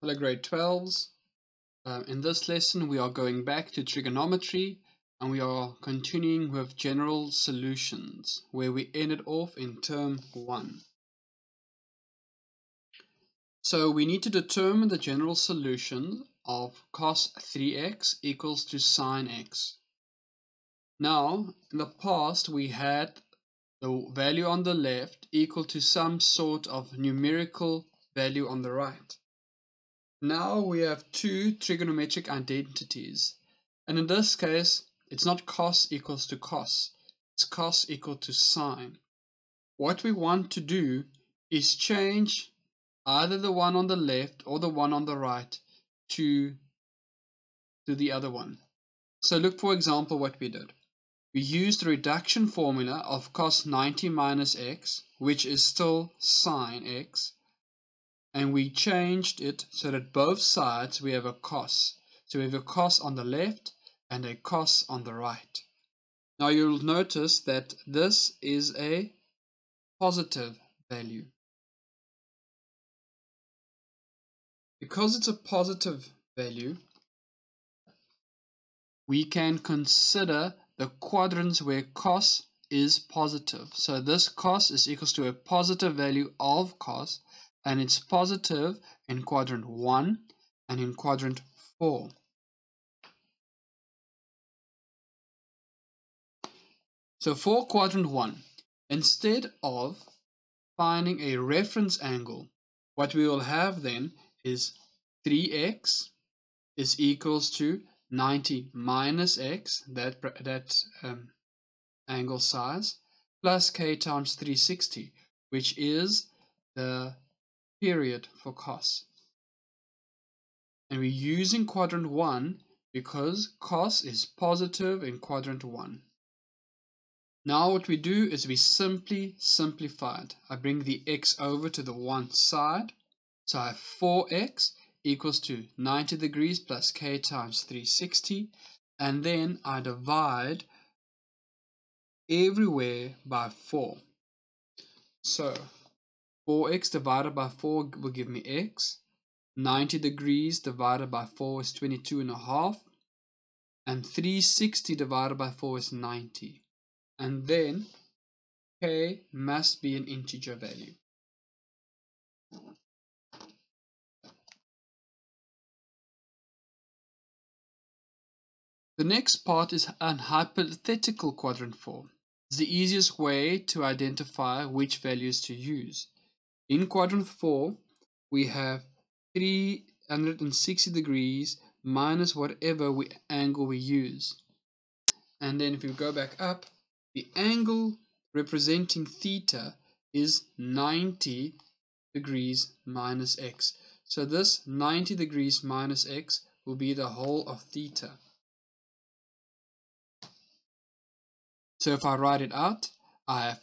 Hello grade 12s. Uh, in this lesson we are going back to trigonometry and we are continuing with general solutions where we ended off in term 1. So we need to determine the general solution of cos 3x equals to sine x. Now in the past we had the value on the left equal to some sort of numerical value on the right. Now we have two trigonometric identities. And in this case, it's not cos equals to cos. It's cos equal to sine. What we want to do is change either the one on the left or the one on the right to, to the other one. So look for example what we did. We used the reduction formula of cos 90 minus x, which is still sine x, and we changed it so that both sides we have a cos. So we have a cos on the left and a cos on the right. Now you'll notice that this is a positive value. Because it's a positive value, we can consider the quadrants where cos is positive. So this cos is equal to a positive value of cos and it's positive in quadrant 1 and in quadrant 4. So for quadrant 1, instead of finding a reference angle, what we will have then is 3x is equals to 90 minus x, that, that um, angle size, plus k times 360, which is the period for cos. And we're using quadrant 1 because cos is positive in quadrant 1. Now what we do is we simply simplify it. I bring the x over to the one side. So I have 4x equals to 90 degrees plus k times 360. And then I divide everywhere by 4. So 4x divided by 4 will give me x. 90 degrees divided by 4 is 22 and a half. And 360 divided by 4 is 90. And then k must be an integer value. The next part is an hypothetical quadrant form. It's the easiest way to identify which values to use. In quadrant 4, we have 360 degrees minus whatever we, angle we use. And then if we go back up, the angle representing theta is 90 degrees minus x. So this 90 degrees minus x will be the whole of theta. So if I write it out, I have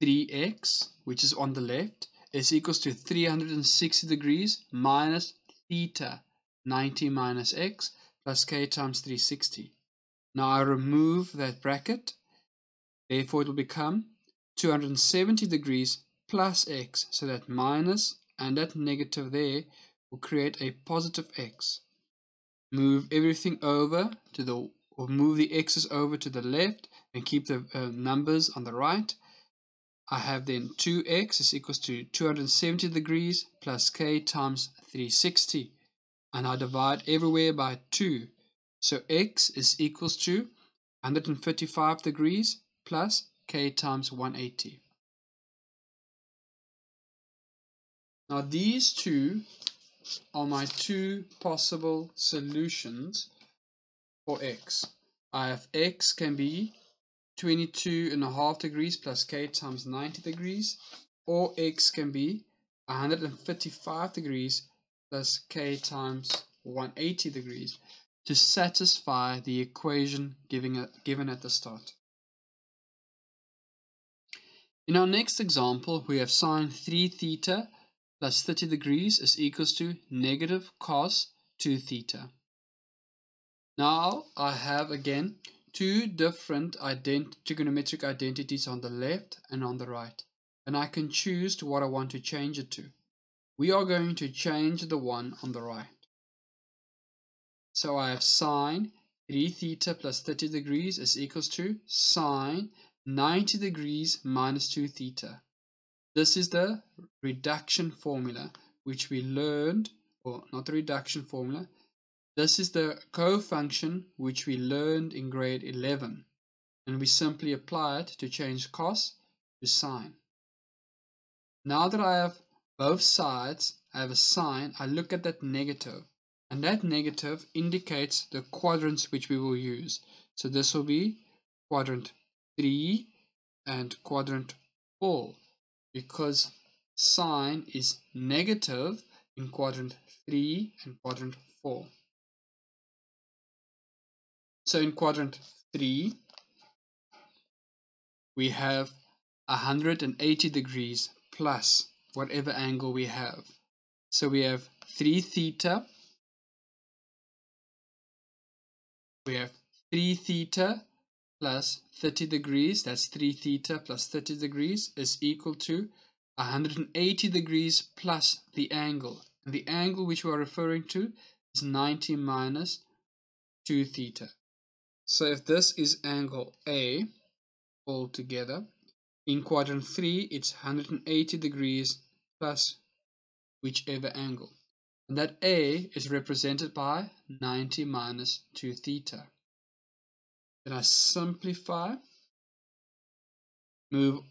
3x, which is on the left, is equals to 360 degrees minus theta 90 minus x plus k times 360. Now I remove that bracket, therefore it will become 270 degrees plus x, so that minus and that negative there will create a positive x. Move everything over to the, or move the x's over to the left and keep the uh, numbers on the right I have then 2x is equals to 270 degrees plus k times 360 and I divide everywhere by 2 so x is equals to 155 degrees plus k times 180 now these two are my two possible solutions for x. I have x can be 22 and a half degrees plus k times 90 degrees or x can be 155 degrees plus k times 180 degrees to satisfy the equation given given at the start. In our next example, we have sine 3 theta plus 30 degrees is equals to negative cos 2 theta. Now I have again two different ident trigonometric identities on the left and on the right and I can choose to what I want to change it to. we are going to change the one on the right. So I have sine 3 theta plus 30 degrees is equals to sine 90 degrees minus 2 theta. This is the reduction formula which we learned, or not the reduction formula, this is the co-function which we learned in grade 11 and we simply apply it to change cos to sine. Now that I have both sides, I have a sine, I look at that negative and that negative indicates the quadrants which we will use. So this will be quadrant 3 and quadrant 4 because sine is negative in quadrant 3 and quadrant 4. So in quadrant 3, we have 180 degrees plus whatever angle we have. So we have 3 theta, we have 3 theta plus 30 degrees, that's 3 theta plus 30 degrees is equal to 180 degrees plus the angle. And the angle which we are referring to is 90 minus 2 theta. So if this is angle A altogether, in quadrant 3 it's 180 degrees plus whichever angle. And that A is represented by 90 minus 2 theta. Then I simplify, move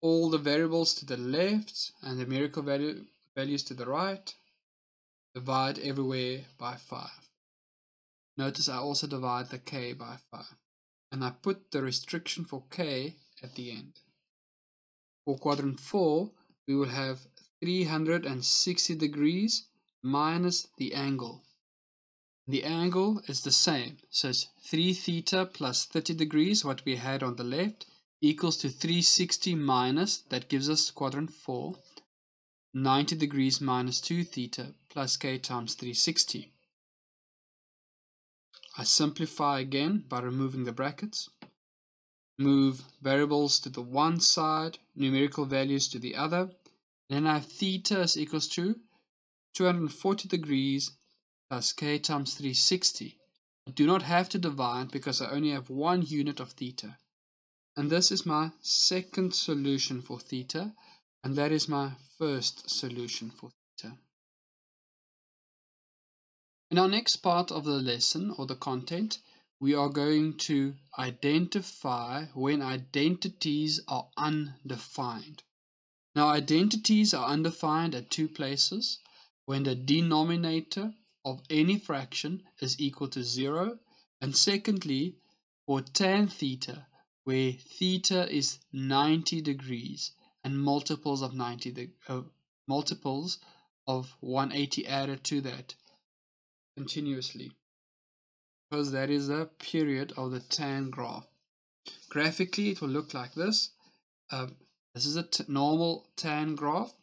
all the variables to the left and the numerical value, values to the right, divide everywhere by 5. Notice I also divide the k by 5. And I put the restriction for k at the end. For quadrant 4, we will have 360 degrees minus the angle. The angle is the same, so it's 3 theta plus 30 degrees, what we had on the left, equals to 360 minus, that gives us quadrant 4, 90 degrees minus 2 theta plus k times 360. I simplify again by removing the brackets, move variables to the one side, numerical values to the other, then I have theta is equals to 240 degrees plus k times 360. I do not have to divide because I only have one unit of theta. And this is my second solution for theta, and that is my first solution for theta. In our next part of the lesson or the content, we are going to identify when identities are undefined. Now, identities are undefined at two places when the denominator of any fraction is equal to 0, and secondly, for tan theta, where theta is 90 degrees and multiples of 90 uh, multiples of 180 added to that continuously because that is the period of the tan graph graphically it will look like this um, this is a normal tan graph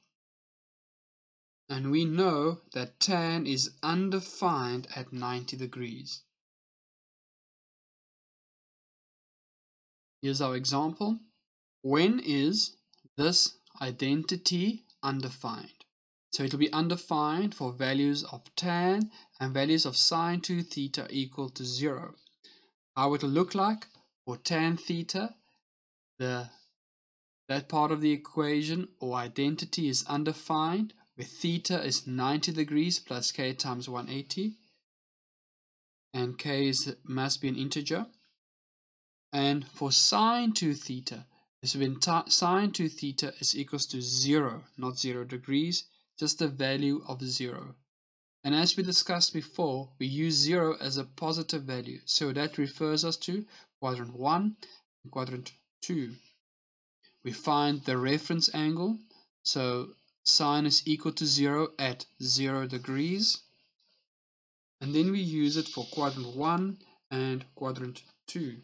and we know that tan is undefined at 90 degrees. Here's our example. When is this identity undefined? So it will be undefined for values of tan and values of sine 2 theta equal to 0. How it will look like for tan theta, the that part of the equation or identity is undefined where theta is 90 degrees plus k times 180 and k is, must be an integer and for sine 2 theta is when sine 2 theta is equals to 0 not 0 degrees just the value of 0 and as we discussed before we use 0 as a positive value so that refers us to quadrant 1 and quadrant 2 we find the reference angle so sine is equal to 0 at 0 degrees. And then we use it for quadrant 1 and quadrant 2.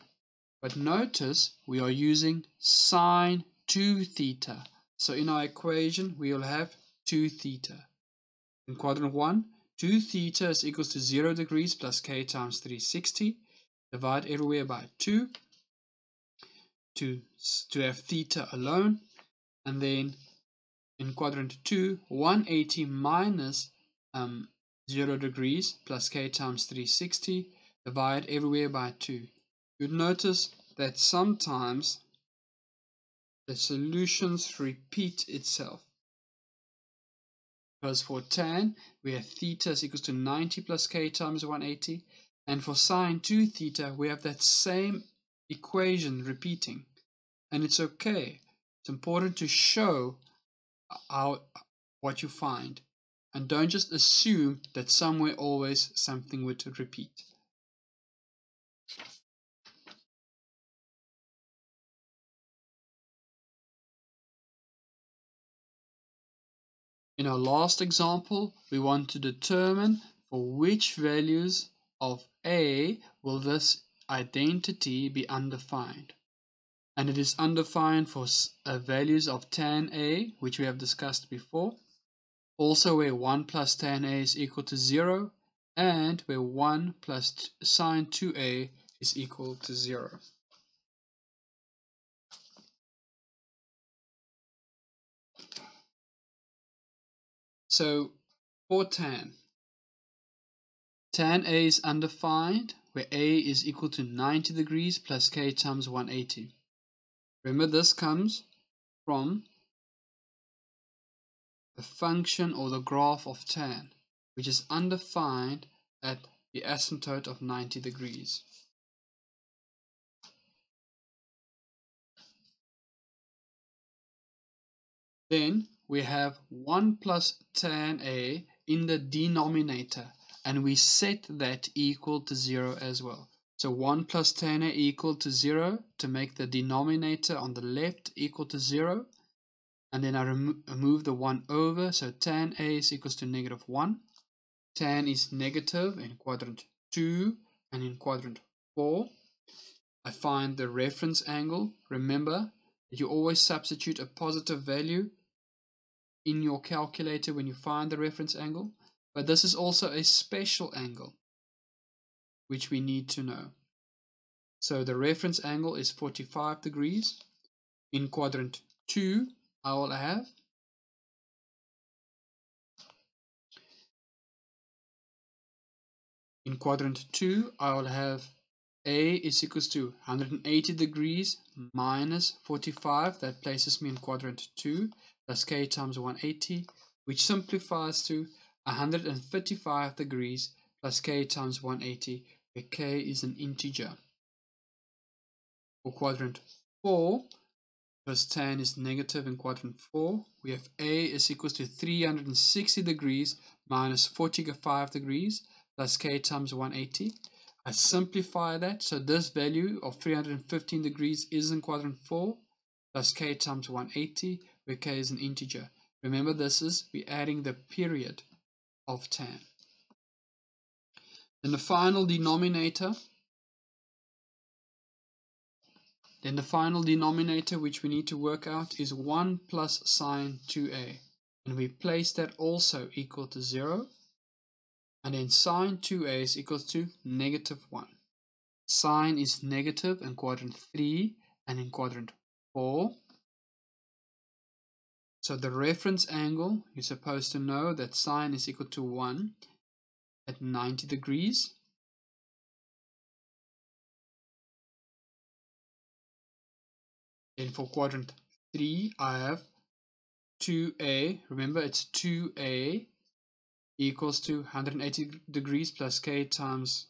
But notice we are using sine 2 theta. So in our equation we will have 2 theta. In quadrant 1, 2 theta is equals to 0 degrees plus k times 360. Divide everywhere by 2 to, to have theta alone. And then in quadrant 2, 180 minus um, 0 degrees plus k times 360, divide everywhere by 2. You'd notice that sometimes the solutions repeat itself. Because for tan, we have theta is equals to 90 plus k times 180. And for sine 2 theta, we have that same equation repeating. And it's okay. It's important to show how, what you find. And don't just assume that somewhere always something would repeat. In our last example, we want to determine for which values of A will this identity be undefined. And it is undefined for uh, values of tan A, which we have discussed before. Also where 1 plus tan A is equal to 0, and where 1 plus sine 2A is equal to 0. So for tan, tan A is undefined, where A is equal to 90 degrees plus K times 180. Remember this comes from the function or the graph of tan, which is undefined at the asymptote of 90 degrees. Then we have 1 plus tan A in the denominator and we set that equal to 0 as well. So 1 plus tan A equal to 0 to make the denominator on the left equal to 0. And then I remove the 1 over, so tan A is equals to negative 1. Tan is negative in quadrant 2 and in quadrant 4. I find the reference angle. Remember that you always substitute a positive value in your calculator when you find the reference angle, but this is also a special angle, which we need to know. So the reference angle is 45 degrees. In quadrant 2, I will have In quadrant 2, I will have A is equals to 180 degrees minus 45. That places me in quadrant 2 plus k times 180, which simplifies to 155 degrees plus k times 180, where k is an integer. For quadrant 4, because tan is negative in quadrant 4, we have a is equals to 360 degrees minus 45 degrees plus k times 180. I simplify that, so this value of 315 degrees is in quadrant 4 plus k times 180 where k is an integer. Remember this is, we're adding the period of tan. Then the final denominator, then the final denominator which we need to work out is 1 plus sine 2a. And we place that also equal to 0. And then sine 2a is equal to negative 1. Sine is negative in quadrant 3 and in quadrant 4. So the reference angle, you're supposed to know that sine is equal to 1 at 90 degrees. Then for quadrant 3, I have 2a, remember it's 2a equals to 180 degrees plus k times,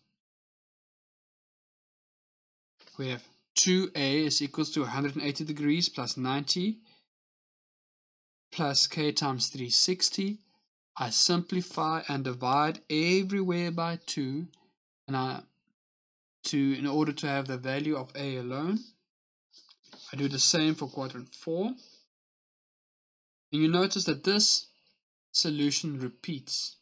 we have 2a is equals to 180 degrees plus 90 plus k times 360. I simplify and divide everywhere by 2 and I to in order to have the value of a alone. I do the same for quadrant 4. And you notice that this solution repeats.